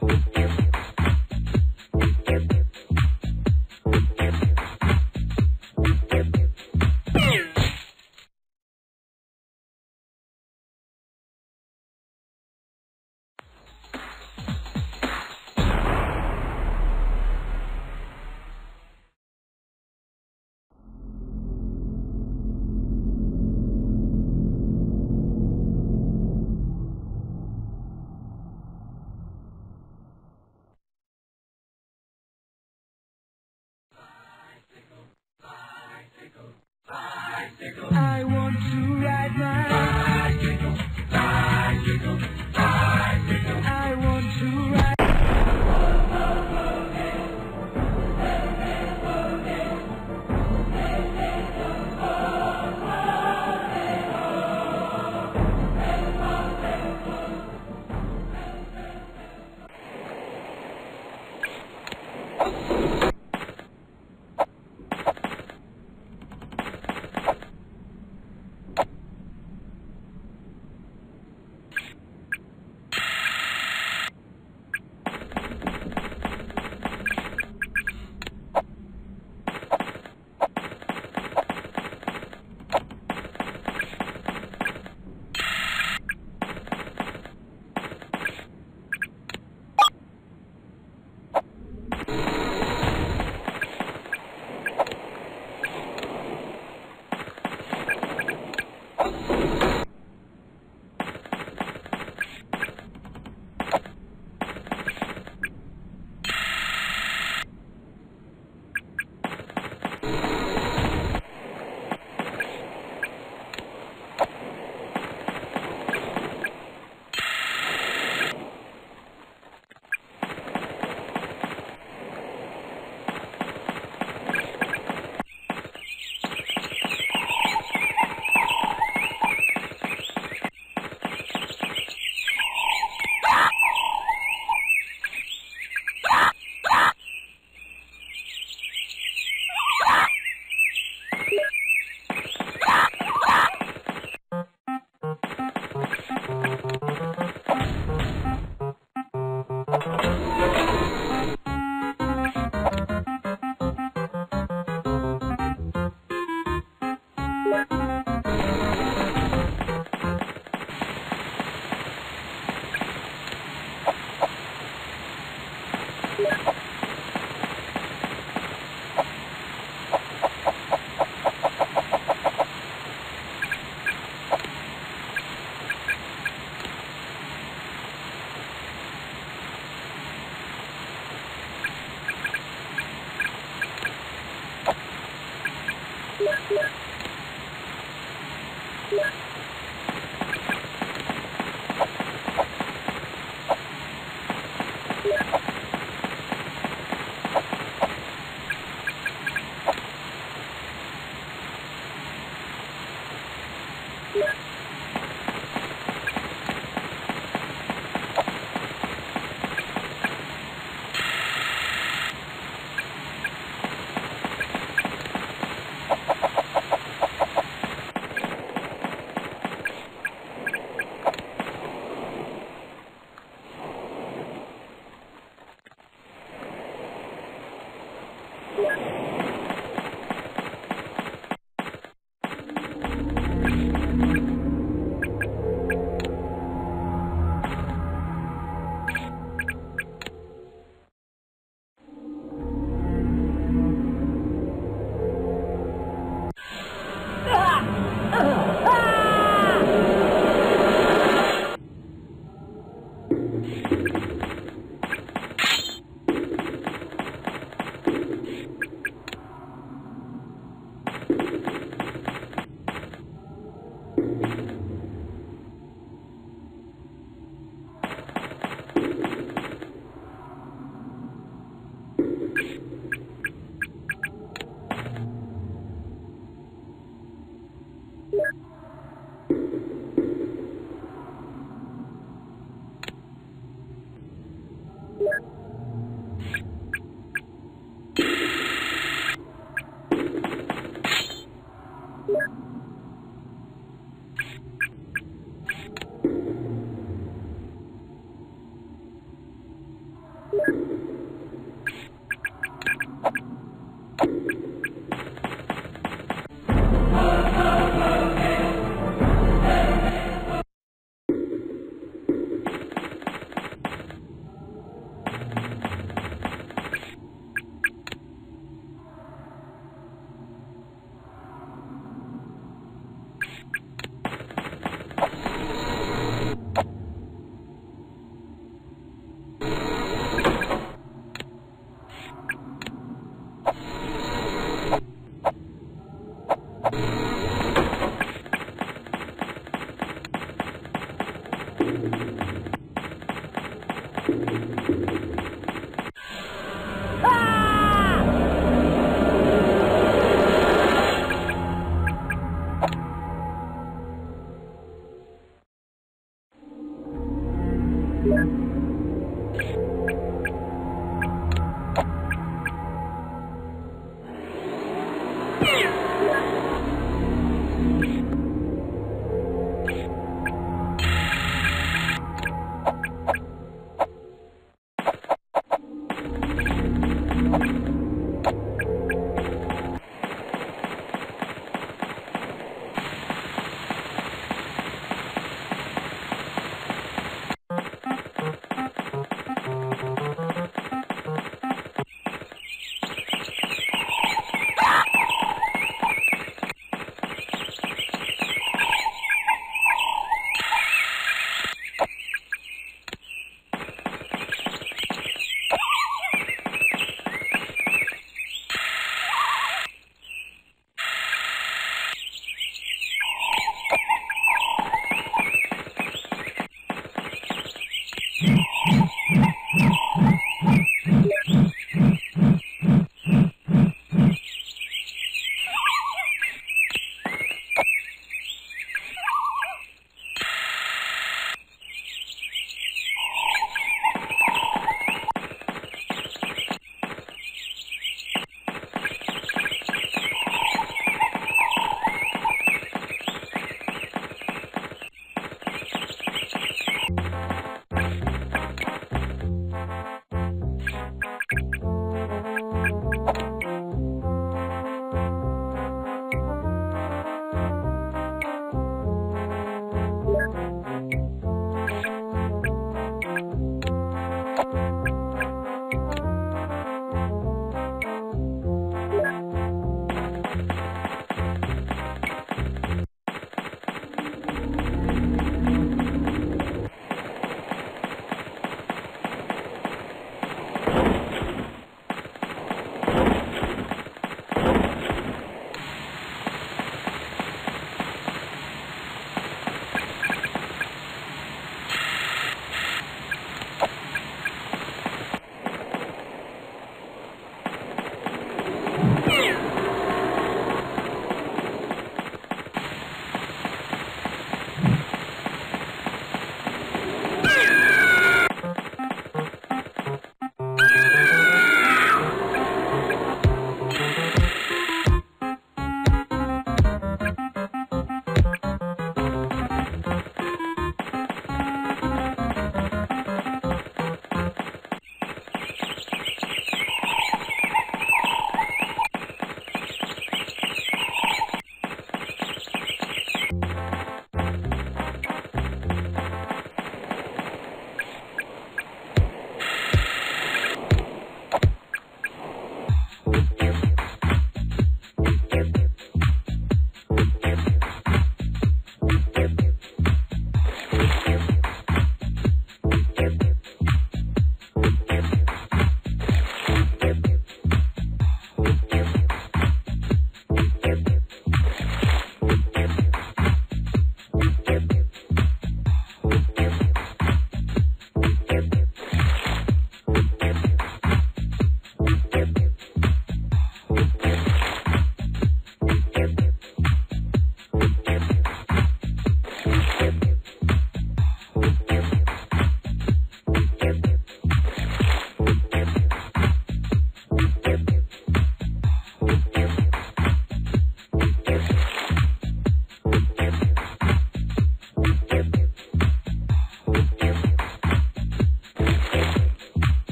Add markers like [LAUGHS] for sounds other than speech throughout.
Thank you.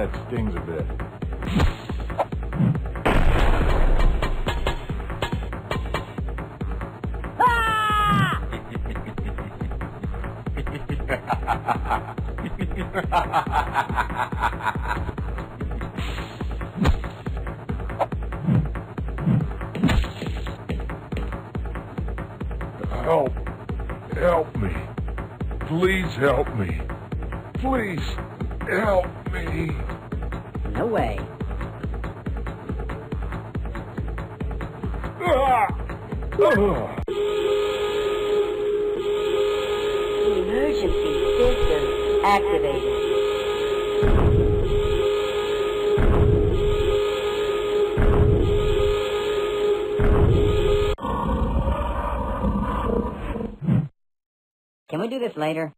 that stings a bit. [LAUGHS] Help. Help me. Please help me. Please help me. No way. Ah! Ah! Emergency system activated. Can we do this later?